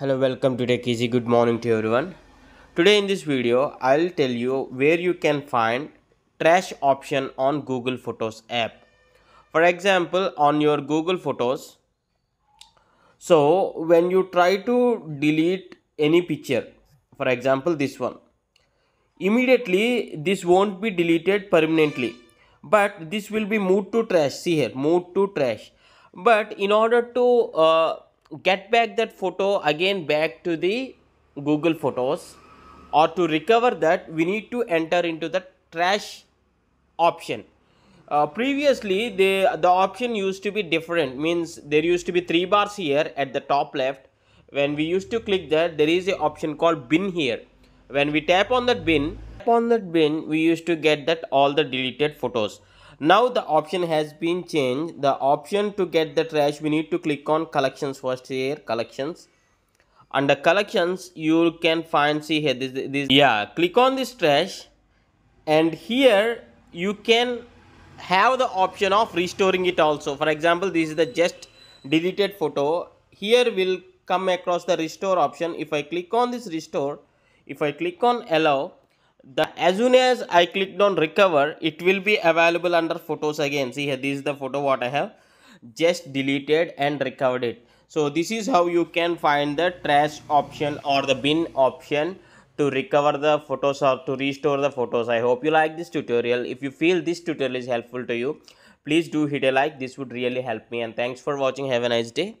hello welcome to tech easy good morning to everyone. Today in this video i'll tell you where you can find trash option on google photos app. For example on your google photos so when you try to delete any picture for example this one immediately this won't be deleted permanently but this will be moved to trash. See here moved to trash. But in order to uh, get back that photo again back to the google photos or to recover that we need to enter into the trash option. Uh, previously the the option used to be different. Means there used to be three bars here at the top left. When we used to click that there is a option called bin here. When we tap on that bin on that bin we used to get that all the deleted photos now the option has been changed. The option to get the trash we need to click on collections first here collections. Under collections you can find see here this, this yeah click on this trash. And here you can have the option of restoring it also. For example this is the just deleted photo. Here will come across the restore option. If i click on this restore if i click on allow the as soon as i clicked on recover it will be available under photos again. See here this is the photo what i have just deleted and recovered it. So this is how you can find the trash option or the bin option to recover the photos or to restore the photos. I hope you like this tutorial. If you feel this tutorial is helpful to you please do hit a like. This would really help me. And thanks for watching. Have a nice day